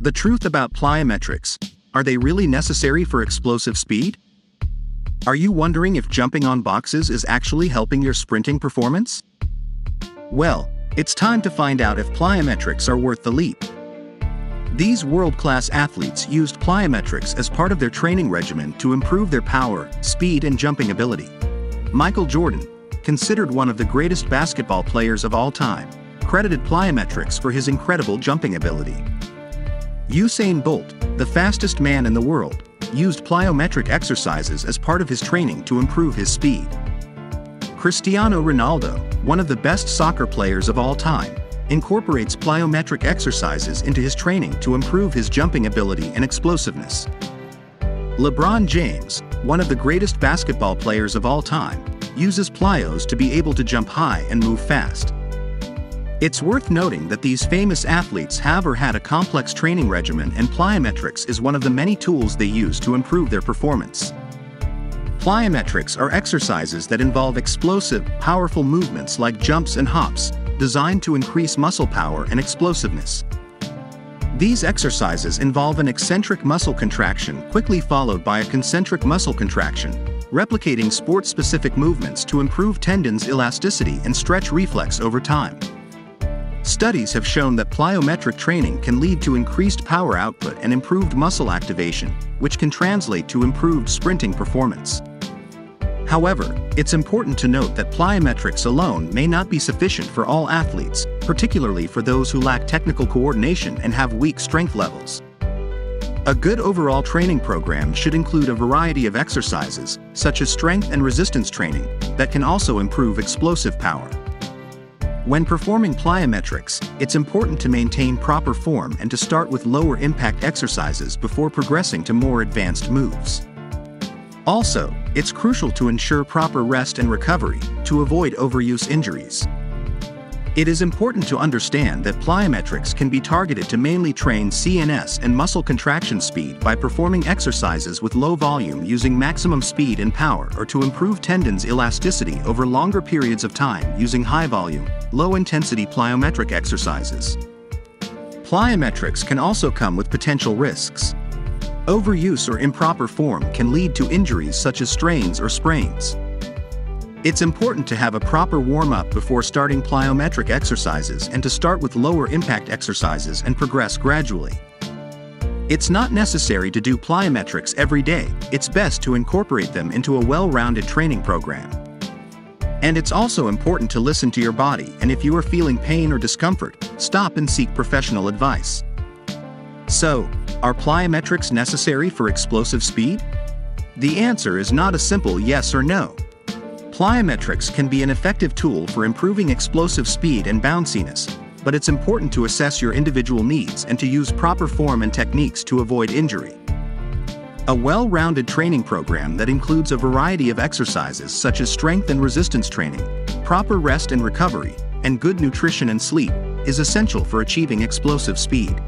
The truth about plyometrics are they really necessary for explosive speed? Are you wondering if jumping on boxes is actually helping your sprinting performance? Well, it's time to find out if plyometrics are worth the leap. These world-class athletes used plyometrics as part of their training regimen to improve their power, speed and jumping ability. Michael Jordan, considered one of the greatest basketball players of all time, credited plyometrics for his incredible jumping ability. Usain Bolt, the fastest man in the world, used plyometric exercises as part of his training to improve his speed. Cristiano Ronaldo, one of the best soccer players of all time, incorporates plyometric exercises into his training to improve his jumping ability and explosiveness. LeBron James, one of the greatest basketball players of all time, uses plyos to be able to jump high and move fast. It's worth noting that these famous athletes have or had a complex training regimen and plyometrics is one of the many tools they use to improve their performance. Plyometrics are exercises that involve explosive, powerful movements like jumps and hops, designed to increase muscle power and explosiveness. These exercises involve an eccentric muscle contraction quickly followed by a concentric muscle contraction, replicating sport-specific movements to improve tendons elasticity and stretch reflex over time. Studies have shown that plyometric training can lead to increased power output and improved muscle activation, which can translate to improved sprinting performance. However, it's important to note that plyometrics alone may not be sufficient for all athletes, particularly for those who lack technical coordination and have weak strength levels. A good overall training program should include a variety of exercises, such as strength and resistance training, that can also improve explosive power. When performing plyometrics, it's important to maintain proper form and to start with lower impact exercises before progressing to more advanced moves. Also, it's crucial to ensure proper rest and recovery to avoid overuse injuries. It is important to understand that plyometrics can be targeted to mainly train CNS and muscle contraction speed by performing exercises with low volume using maximum speed and power or to improve tendons elasticity over longer periods of time using high volume, low intensity plyometric exercises. Plyometrics can also come with potential risks. Overuse or improper form can lead to injuries such as strains or sprains. It's important to have a proper warm-up before starting plyometric exercises and to start with lower impact exercises and progress gradually. It's not necessary to do plyometrics every day, it's best to incorporate them into a well-rounded training program. And it's also important to listen to your body and if you are feeling pain or discomfort, stop and seek professional advice. So, are plyometrics necessary for explosive speed? The answer is not a simple yes or no. Plyometrics can be an effective tool for improving explosive speed and bounciness, but it's important to assess your individual needs and to use proper form and techniques to avoid injury. A well-rounded training program that includes a variety of exercises such as strength and resistance training, proper rest and recovery, and good nutrition and sleep is essential for achieving explosive speed.